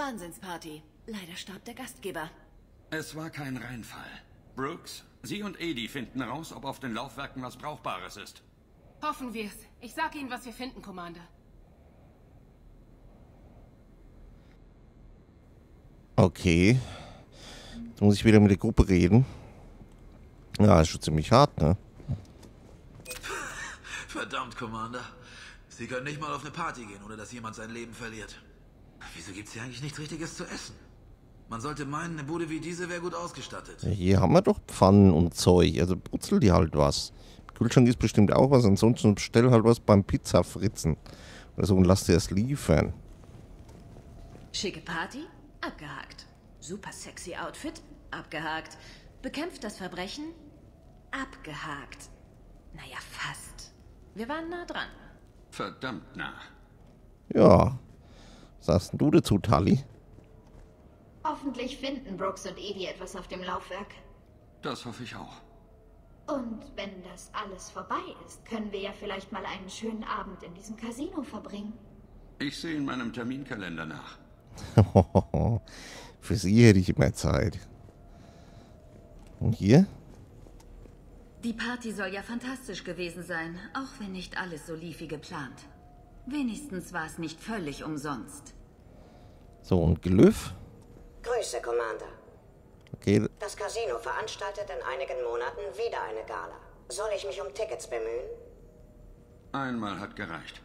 Wahnsinnsparty. Leider starb der Gastgeber. Es war kein Reinfall. Brooks, Sie und Edie finden raus, ob auf den Laufwerken was Brauchbares ist. Hoffen wir's. Ich sag Ihnen, was wir finden, Commander. Okay. Jetzt muss ich wieder mit der Gruppe reden. Ja, ist schon ziemlich hart, ne? Verdammt, Commander. Sie können nicht mal auf eine Party gehen, ohne dass jemand sein Leben verliert. Wieso gibt's hier eigentlich nichts Richtiges zu essen? Man sollte meinen, eine Bude wie diese wäre gut ausgestattet. Hier haben wir doch Pfannen und Zeug. Also brutzel die halt was. Kühlschrank ist bestimmt auch was. Ansonsten bestell halt was beim Pizza-Fritzen. Oder so und lass dir es liefern. Schicke Party? Abgehakt. Super sexy Outfit? Abgehakt. Bekämpft das Verbrechen? Abgehakt. Naja, fast. Wir waren nah dran. Verdammt nah. Ja. Sagst du dazu, Tali? Hoffentlich finden Brooks und Edie etwas auf dem Laufwerk. Das hoffe ich auch. Und wenn das alles vorbei ist, können wir ja vielleicht mal einen schönen Abend in diesem Casino verbringen. Ich sehe in meinem Terminkalender nach. Für sie hätte ich immer Zeit. Und hier? Die Party soll ja fantastisch gewesen sein, auch wenn nicht alles so lief wie geplant. Wenigstens war es nicht völlig umsonst. So, und Glyph? Grüße, Commander. Okay, Das Casino veranstaltet in einigen Monaten wieder eine Gala. Soll ich mich um Tickets bemühen? Einmal hat gereicht.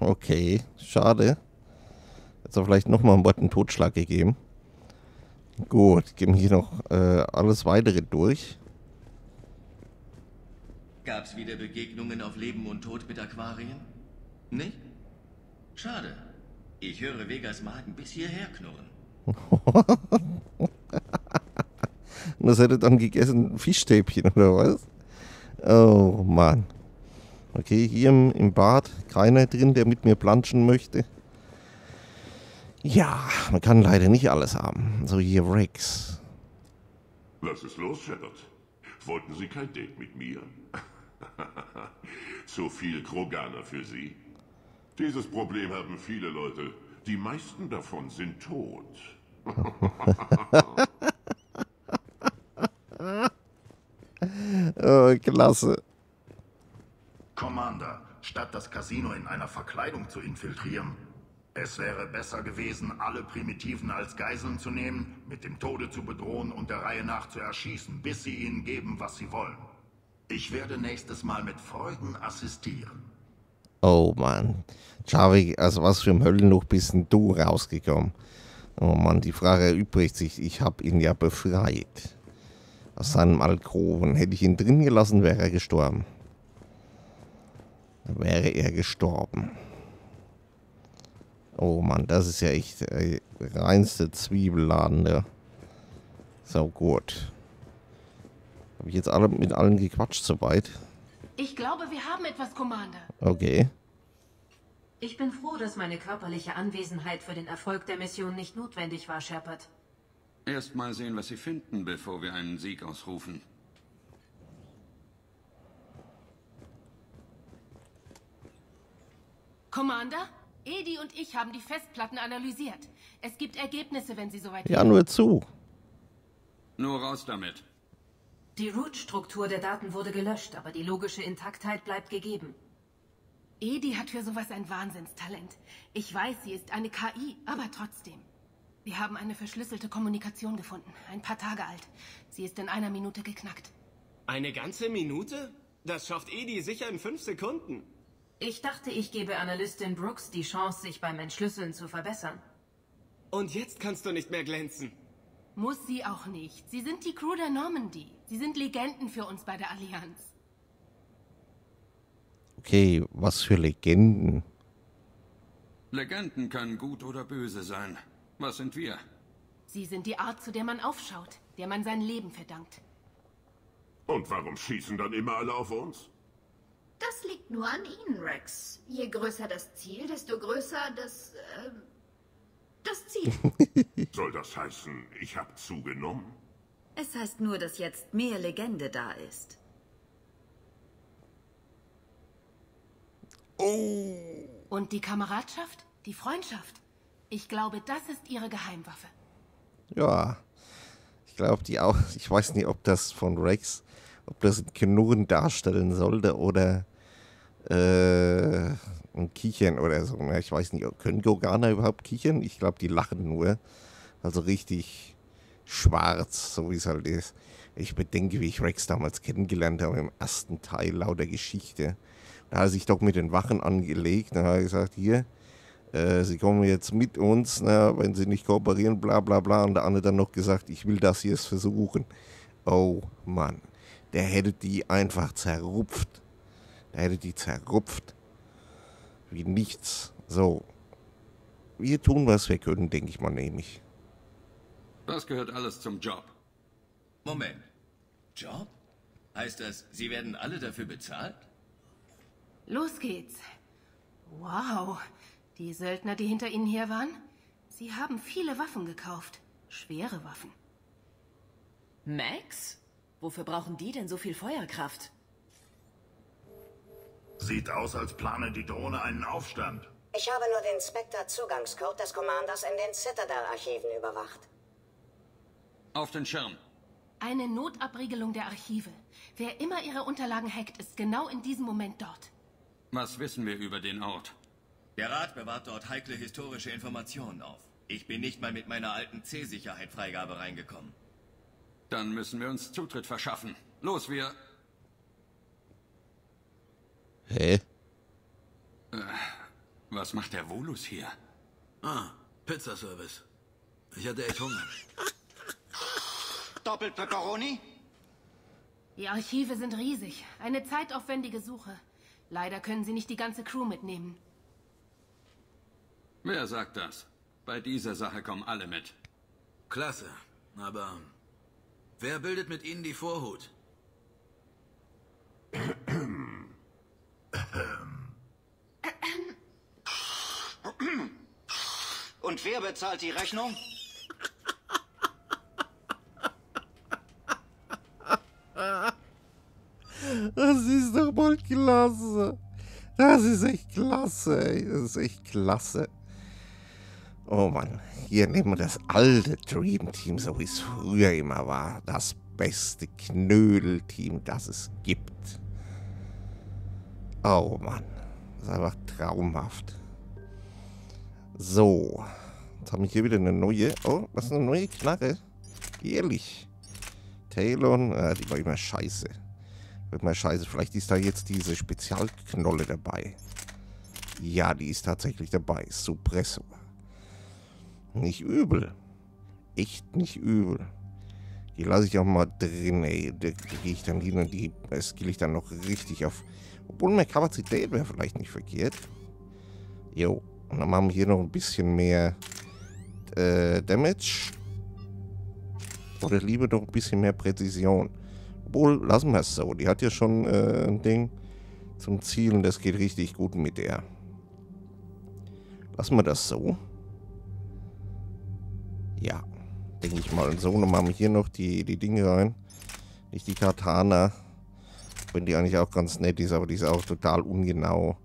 okay. Schade. Jetzt auch vielleicht nochmal einen Button Totschlag gegeben. Gut, gehen wir hier noch äh, alles weitere durch. Gab's wieder Begegnungen auf Leben und Tod mit Aquarien? Nicht? Schade. Ich höre Vegas Magen bis hierher knurren. Und das hätte dann gegessen Fischstäbchen oder was? Oh Mann. Okay, hier im, im Bad keiner drin, der mit mir planschen möchte. Ja, man kann leider nicht alles haben. So hier Rex. Was ist los, Shepard? Wollten Sie kein Date mit mir? Zu viel Kroganer für Sie. Dieses Problem haben viele Leute. Die meisten davon sind tot. Oh, klasse. Commander, statt das Casino in einer Verkleidung zu infiltrieren, es wäre besser gewesen, alle Primitiven als Geiseln zu nehmen, mit dem Tode zu bedrohen und der Reihe nach zu erschießen, bis sie ihnen geben, was sie wollen. Ich werde nächstes Mal mit Freuden assistieren. Oh Mann. Javi, also was für ein Höllenloch bist denn du rausgekommen? Oh Mann, die Frage erübrigt sich. Ich habe ihn ja befreit. Aus seinem Alkoven. Hätte ich ihn drin gelassen, wäre er gestorben. Da wäre er gestorben. Oh Mann, das ist ja echt äh, reinste Zwiebelladen, der. So gut. Habe ich jetzt alle mit allen gequatscht soweit? Ich glaube, wir haben etwas, Commander. Okay. Ich bin froh, dass meine körperliche Anwesenheit für den Erfolg der Mission nicht notwendig war, Shepard. Erst mal sehen, was Sie finden, bevor wir einen Sieg ausrufen. Commander, Edi und ich haben die Festplatten analysiert. Es gibt Ergebnisse, wenn sie soweit Ja, nur zu. Nur raus damit. Die Root-Struktur der Daten wurde gelöscht, aber die logische Intaktheit bleibt gegeben. Edi hat für sowas ein Wahnsinnstalent. Ich weiß, sie ist eine KI, aber trotzdem. Wir haben eine verschlüsselte Kommunikation gefunden, ein paar Tage alt. Sie ist in einer Minute geknackt. Eine ganze Minute? Das schafft Edi sicher in fünf Sekunden. Ich dachte, ich gebe Analystin Brooks die Chance, sich beim Entschlüsseln zu verbessern. Und jetzt kannst du nicht mehr glänzen. Muss sie auch nicht. Sie sind die Crew der Normandy. Sie sind Legenden für uns bei der Allianz. Okay, was für Legenden. Legenden können gut oder böse sein. Was sind wir? Sie sind die Art, zu der man aufschaut, der man sein Leben verdankt. Und warum schießen dann immer alle auf uns? Das liegt nur an Ihnen, Rex. Je größer das Ziel, desto größer das, äh, das Ziel. Soll das heißen, ich habe zugenommen? Es heißt nur, dass jetzt mehr Legende da ist. Und die Kameradschaft? Die Freundschaft? Ich glaube, das ist ihre Geheimwaffe. Ja. Ich glaube, die auch. Ich weiß nicht, ob das von Rex, ob das ein Knurren darstellen sollte oder äh, ein Kichern oder so. Ne? Ich weiß nicht, können Gorganer überhaupt kichern? Ich glaube, die lachen nur. Also richtig schwarz, so wie es halt ist. Ich bedenke, wie ich Rex damals kennengelernt habe im ersten Teil lauter Geschichte. Da hat er sich doch mit den Wachen angelegt. Da hat er gesagt, hier, äh, Sie kommen jetzt mit uns, na, wenn Sie nicht kooperieren, bla bla bla. Und der andere dann noch gesagt, ich will das jetzt versuchen. Oh Mann, der hätte die einfach zerrupft. Der hätte die zerrupft. Wie nichts. So. Wir tun, was wir können, denke ich mal nämlich. Das gehört alles zum Job. Moment. Job? Heißt das, Sie werden alle dafür bezahlt? Los geht's. Wow. Die Söldner, die hinter Ihnen her waren? Sie haben viele Waffen gekauft. Schwere Waffen. Max? Wofür brauchen die denn so viel Feuerkraft? Sieht aus, als plane die Drohne einen Aufstand. Ich habe nur den Spectre-Zugangscode des Commanders in den Citadel-Archiven überwacht. Auf den Schirm. Eine Notabriegelung der Archive. Wer immer ihre Unterlagen hackt, ist genau in diesem Moment dort. Was wissen wir über den Ort? Der Rat bewahrt dort heikle historische Informationen auf. Ich bin nicht mal mit meiner alten C-Sicherheit-Freigabe reingekommen. Dann müssen wir uns Zutritt verschaffen. Los, wir... Hä? Äh, was macht der Volus hier? Ah, Pizzaservice. Ich hatte echt Hunger. Doppelt Pepperoni? Die Archive sind riesig. Eine zeitaufwendige Suche. Leider können Sie nicht die ganze Crew mitnehmen. Wer sagt das? Bei dieser Sache kommen alle mit. Klasse. Aber wer bildet mit Ihnen die Vorhut? Und wer bezahlt die Rechnung? Das ist klasse. Das ist echt klasse, ey. Das ist echt klasse. Oh Mann, hier nehmen wir das alte Dream Team, so wie es früher immer war. Das beste Knödelteam, das es gibt. Oh Mann, das ist einfach traumhaft. So, jetzt habe ich hier wieder eine neue. Oh, was ist eine neue Knarre? Ehrlich. Talon, äh, die war immer scheiße. Wird mal scheiße. Vielleicht ist da jetzt diese Spezialknolle dabei. Ja, die ist tatsächlich dabei. Suppressor. Nicht übel. Echt nicht übel. Die lasse ich auch mal drin, ey. Da gehe ich dann hin und die skill ich dann noch richtig auf. Obwohl mehr Kapazität wäre vielleicht nicht verkehrt. Jo. Und dann machen wir hier noch ein bisschen mehr äh, Damage. Oder lieber noch ein bisschen mehr Präzision. Obwohl, lassen wir es so. Die hat ja schon äh, ein Ding zum Zielen. Das geht richtig gut mit der. Lassen wir das so. Ja, denke ich mal. So, dann machen wir hier noch die, die Dinge rein. Nicht die Katana. Wenn die eigentlich auch ganz nett ist, aber die ist auch total ungenau.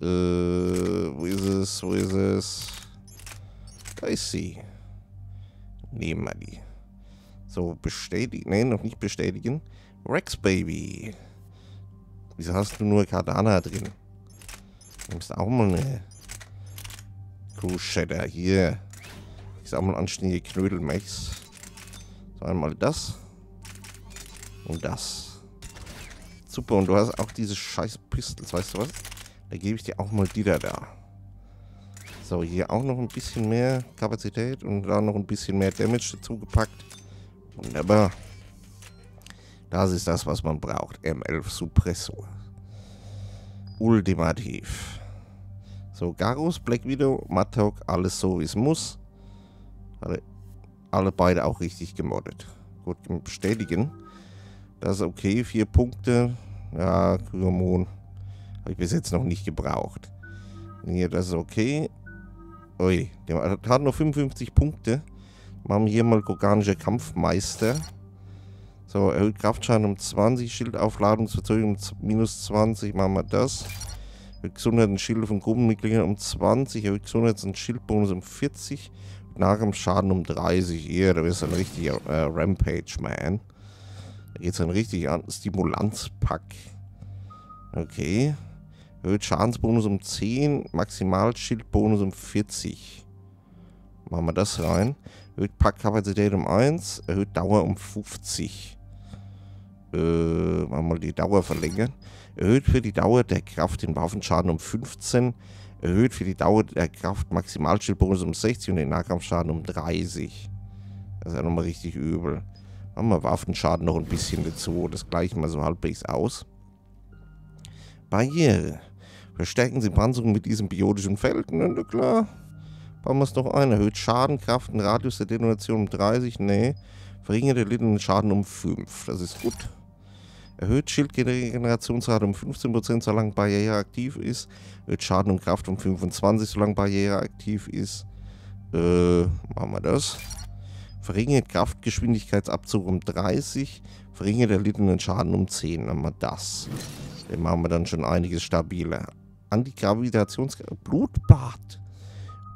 Äh, wo ist es? Wo ist es? Da ist sie. Nehmen wir die. So, bestätigen. Ne, noch nicht bestätigen. Rex Baby. Wieso hast du nur Cardana drin? Du nimmst auch mal eine Crusader hier. Ich sag mal anständige Knödelmechs. So, einmal das. Und das. Super, und du hast auch diese scheiß Pistols, weißt du was? Da gebe ich dir auch mal die da da. So, hier auch noch ein bisschen mehr Kapazität und da noch ein bisschen mehr Damage dazu gepackt. Wunderbar. Das ist das, was man braucht. M11 Suppressor. Ultimativ. So, Garus, Black Widow, Mattok, alles so wie es muss. Alle, alle beide auch richtig gemoddet. Gut, bestätigen. Das ist okay. Vier Punkte. Ja, Krymon. Habe ich bis jetzt noch nicht gebraucht. Hier, das ist okay. Ui, der hat nur 55 Punkte. Machen wir hier mal organische Kampfmeister. So, erhöht Kraftschaden um 20, Schildaufladungsverzögerung um minus 20. Machen wir das. Erhöht Gesundheit und Schilde von Gruppenmitgliedern um 20. Erhöht Gesundheits- und Schildbonus um 40. Nahkampfschaden um 30. Ja, da ist ein richtiger äh, Rampage-Man. Da geht es dann richtig an. Stimulanzpack. Okay. Erhöht Schadensbonus um 10. Maximalschildbonus um 40. Machen wir das rein. Erhöht Packkapazität um 1. Erhöht Dauer um 50. Äh, mal die Dauer verlängern. Erhöht für die Dauer der Kraft den Waffenschaden um 15. Erhöht für die Dauer der Kraft Maximalschildbonus um 60 und den Nahkampfschaden um 30. Das ist ja nochmal richtig übel. Machen wir Waffenschaden noch ein bisschen dazu. Das gleichen wir so halbwegs aus. Barriere. Verstärken Sie Panzerung mit diesem biotischen Feld. Na klar. Bauen wir es doch ein. Erhöht Schadenkraft und Radius der Detonation um 30. Nee. Verringert erlittenen Schaden um 5. Das ist gut. Erhöht Schildregenerationsrate um 15%, solange Barriere aktiv ist. Erhöht Schaden und Kraft um 25, solange Barriere aktiv ist. Äh, machen wir das. Verringert Kraftgeschwindigkeitsabzug um 30. Verringert erlittenen Schaden um 10. Haben wir das. Den machen wir dann schon einiges stabiler. Antigravitations... Blutbad.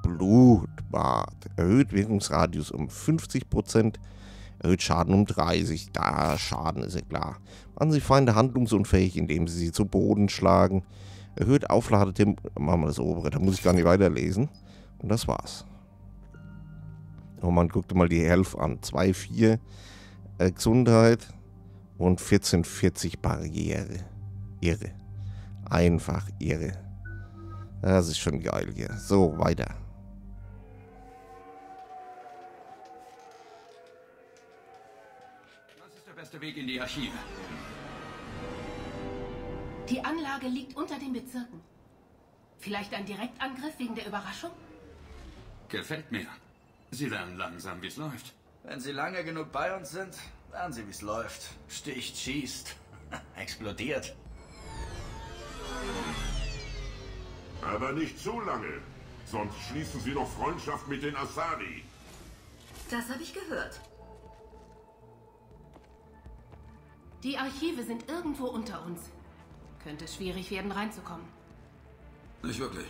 Blutbad. Erhöht Wirkungsradius um 50%. Erhöht Schaden um 30. Da, Schaden ist ja klar. Machen Sie Feinde handlungsunfähig, indem Sie sie zu Boden schlagen. Erhöht Aufladetempo. Machen wir das obere, da muss ich gar nicht weiterlesen. Und das war's. Oh man, guckt mal die Health an. 2,4 äh, Gesundheit und 14,40 Barriere. Irre. Einfach irre. Das ist schon geil hier. So, weiter. Beste Weg in die Archive? Die Anlage liegt unter den Bezirken. Vielleicht ein Direktangriff wegen der Überraschung? Gefällt mir. Sie lernen langsam, wie es läuft. Wenn Sie lange genug bei uns sind, lernen Sie, wie es läuft. Sticht, schießt, explodiert. Aber nicht zu lange. Sonst schließen Sie noch Freundschaft mit den Asadi. Das habe ich gehört. Die Archive sind irgendwo unter uns. Könnte schwierig werden, reinzukommen. Nicht wirklich.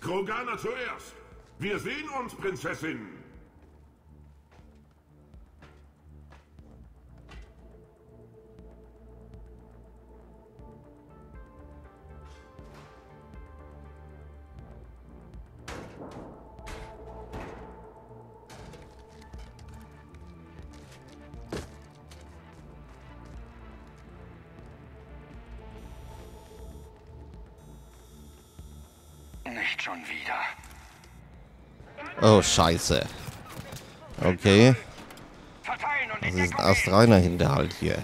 Krogana zuerst. Wir sehen uns, Prinzessin. Oh, scheiße. Okay. Das ist ein astreiner Hinterhalt hier.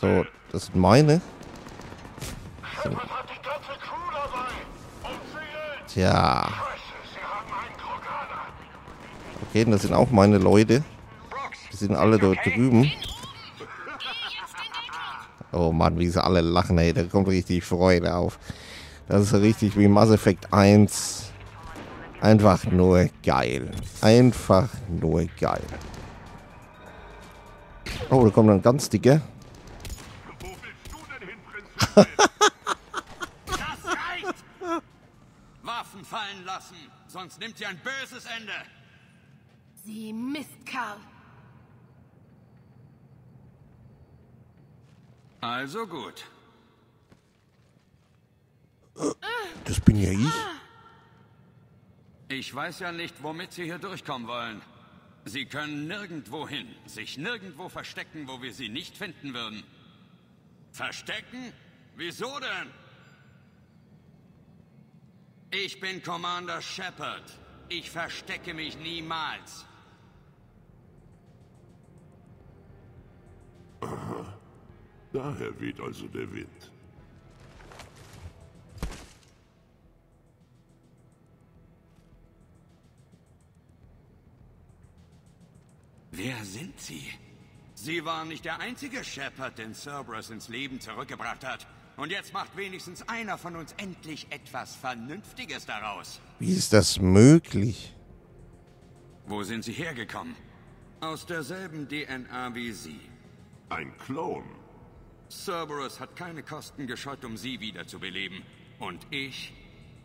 So, das sind meine. So. Tja. Okay, das sind auch meine Leute. Die sind alle dort drüben. Oh Mann, wie sie alle lachen, ey. Da kommt richtig Freude auf. Das ist richtig wie Mass Effect 1. Einfach nur geil. Einfach nur geil. Oh, da kommt ein ganz dicker. Waffen fallen lassen, sonst nimmt sie ein böses Ende. Sie Mistkerl. Also gut. Das bin ja ich. Ich weiß ja nicht, womit Sie hier durchkommen wollen. Sie können nirgendwo hin, sich nirgendwo verstecken, wo wir Sie nicht finden würden. Verstecken? Wieso denn? Ich bin Commander Shepard. Ich verstecke mich niemals. Aha. Daher weht also der Wind. Wer sind Sie? Sie waren nicht der einzige Shepard, den Cerberus ins Leben zurückgebracht hat. Und jetzt macht wenigstens einer von uns endlich etwas Vernünftiges daraus. Wie ist das möglich? Wo sind Sie hergekommen? Aus derselben DNA wie Sie. Ein Klon? Cerberus hat keine Kosten gescheut, um Sie wiederzubeleben. Und ich?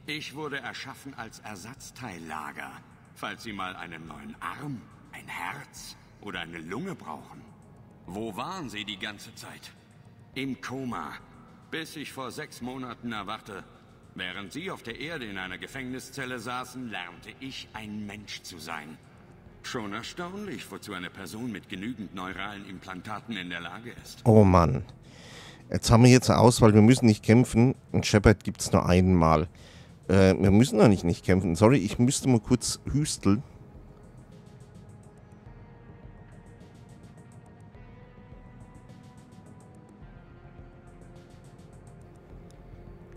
Ich wurde erschaffen als Ersatzteillager, falls Sie mal einen neuen Arm, ein Herz oder eine Lunge brauchen. Wo waren Sie die ganze Zeit? Im Koma, bis ich vor sechs Monaten erwachte. Während Sie auf der Erde in einer Gefängniszelle saßen, lernte ich, ein Mensch zu sein. Schon erstaunlich, wozu eine Person mit genügend neuralen Implantaten in der Lage ist. Oh Mann. Jetzt haben wir jetzt eine Auswahl, wir müssen nicht kämpfen. Ein Shepard gibt es nur einmal. Äh, wir müssen eigentlich nicht kämpfen. Sorry, ich müsste mal kurz hüsteln.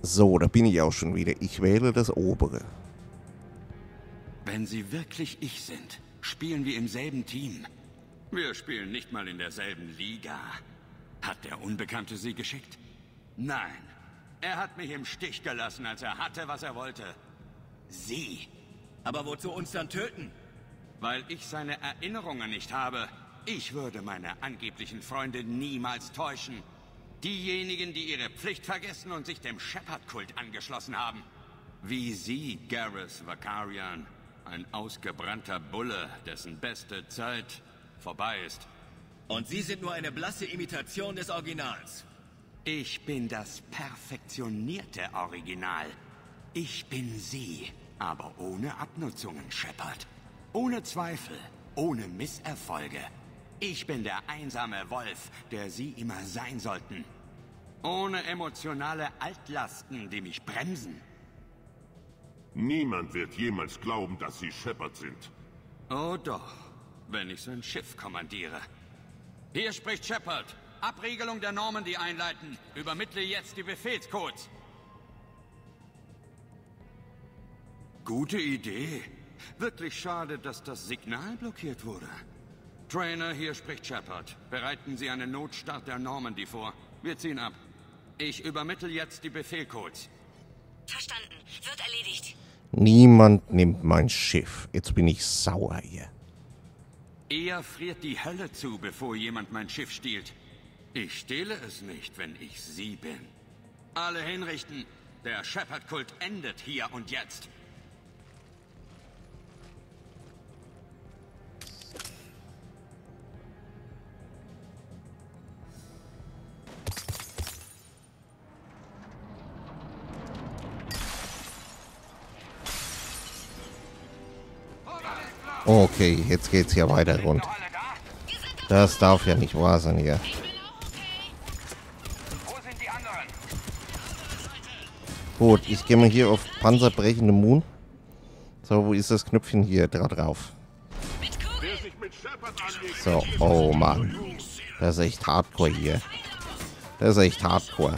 So, da bin ich auch schon wieder. Ich wähle das obere. Wenn Sie wirklich ich sind, spielen wir im selben Team. Wir spielen nicht mal in derselben Liga. Hat der Unbekannte Sie geschickt? Nein. Er hat mich im Stich gelassen, als er hatte, was er wollte. Sie. Aber wozu uns dann töten? Weil ich seine Erinnerungen nicht habe. Ich würde meine angeblichen Freunde niemals täuschen. Diejenigen, die ihre Pflicht vergessen und sich dem Shepard-Kult angeschlossen haben. Wie Sie, Garrus Vakarian. Ein ausgebrannter Bulle, dessen beste Zeit vorbei ist. Und Sie sind nur eine blasse Imitation des Originals. Ich bin das perfektionierte Original. Ich bin Sie, aber ohne Abnutzungen, Shepard. Ohne Zweifel, ohne Misserfolge. Ich bin der einsame Wolf, der Sie immer sein sollten. Ohne emotionale Altlasten, die mich bremsen. Niemand wird jemals glauben, dass Sie Shepard sind. Oh doch, wenn ich sein Schiff kommandiere. Hier spricht Shepard. Abriegelung der Normandy einleiten. Übermittle jetzt die Befehlscodes. Gute Idee. Wirklich schade, dass das Signal blockiert wurde. Trainer, hier spricht Shepard. Bereiten Sie einen Notstart der Normandy vor. Wir ziehen ab. Ich übermittle jetzt die Befehlcodes. Verstanden. Wird erledigt. Niemand nimmt mein Schiff. Jetzt bin ich sauer hier. Eher friert die Hölle zu, bevor jemand mein Schiff stiehlt. Ich stehle es nicht, wenn ich Sie bin. Alle hinrichten. Der Shepard-Kult endet hier und jetzt. Okay, jetzt geht's hier weiter rund. Das darf ja nicht wahr sein hier. Gut, ich gehe mal hier auf panzerbrechende Moon. So, wo ist das Knöpfchen hier da drauf? So, oh Mann. Das ist echt hardcore hier. Das ist echt hardcore.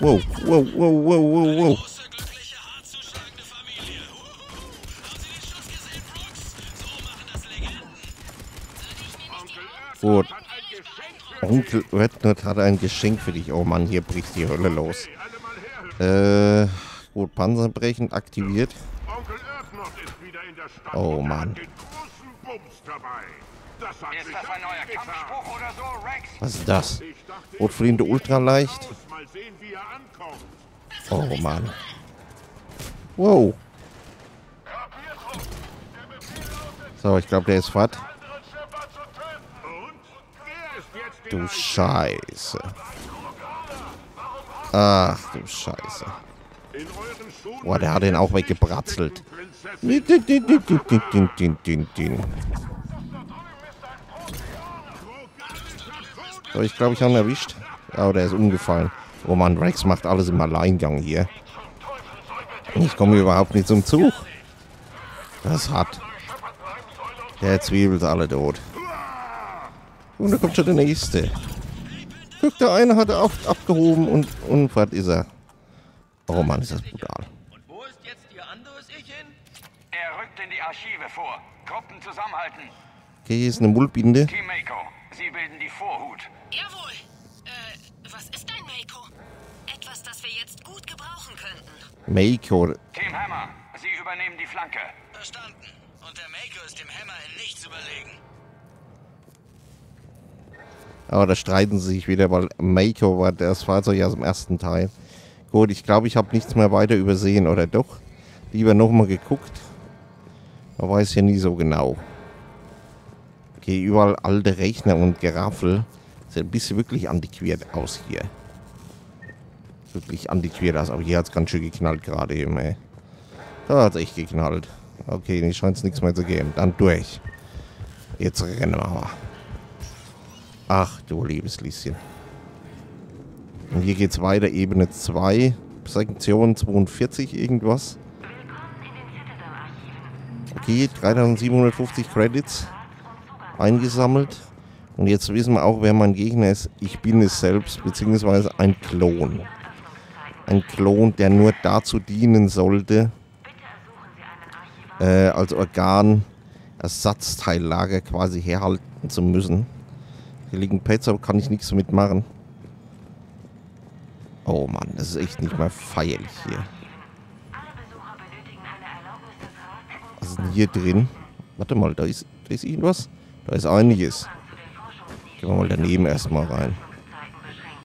Wow, wow, wow, wow, wow, wow. Gut. Onkel Rednut hat ein Geschenk für dich. Oh Mann, hier bricht die Hölle los. Äh, gut, Panzerbrechen aktiviert. Oh Mann. Was ist das? Rotflinte ultra leicht. Oh Mann. Wow. So, ich glaube, der ist fort. Du Scheiße. Ach du Scheiße. Boah, der hat den auch weggebratzelt. So, ich glaube, ich habe ihn erwischt. Ja, der ist umgefallen. Oh Mann, Rex macht alles im Alleingang hier. Ich komme überhaupt nicht zum Zug. Das hat. Der Zwiebel ist alle tot. Und da kommt schon der nächste. Guck, der eine hat er oft abgehoben und, und was ist er? Oh Mann, ist das brutal. Und wo ist jetzt Ihr anderes Ich hin? Er rückt in die Archive vor. Truppen zusammenhalten. Okay, hier ist eine Mullbinde. Team Mako, Sie bilden die Vorhut. Jawohl. Äh, was ist ein Mako? Etwas, das wir jetzt gut gebrauchen könnten. Mako. Team Hammer, Sie übernehmen die Flanke. Verstanden. Und der Mako ist dem Hammer in nichts überlegen. Aber da streiten sie sich wieder, weil Mako war das Fahrzeug aus dem ersten Teil. Gut, ich glaube, ich habe nichts mehr weiter übersehen, oder doch? Lieber nochmal geguckt. Man weiß ja nie so genau. Okay, überall alte Rechner und Geraffel. Sieht ein bisschen wirklich antiquiert aus hier. Wirklich antiquiert aus. Aber hier hat es ganz schön geknallt gerade eben, ey. Da hat es echt geknallt. Okay, hier scheint es nichts mehr zu geben. Dann durch. Jetzt rennen wir mal. Ach du liebes Lieschen. Und hier geht's weiter, Ebene 2, Sektion 42, irgendwas. Okay, 3750 Credits eingesammelt. Und jetzt wissen wir auch, wer mein Gegner ist. Ich bin es selbst, beziehungsweise ein Klon. Ein Klon, der nur dazu dienen sollte, äh, als Organ Ersatzteillager quasi herhalten zu müssen. Hier liegen aber kann ich nichts damit machen. Oh Mann, das ist echt nicht mehr feierlich hier. Was ist denn hier drin? Warte mal, da ist, da ist irgendwas. Da ist einiges. Gehen wir mal daneben erstmal rein.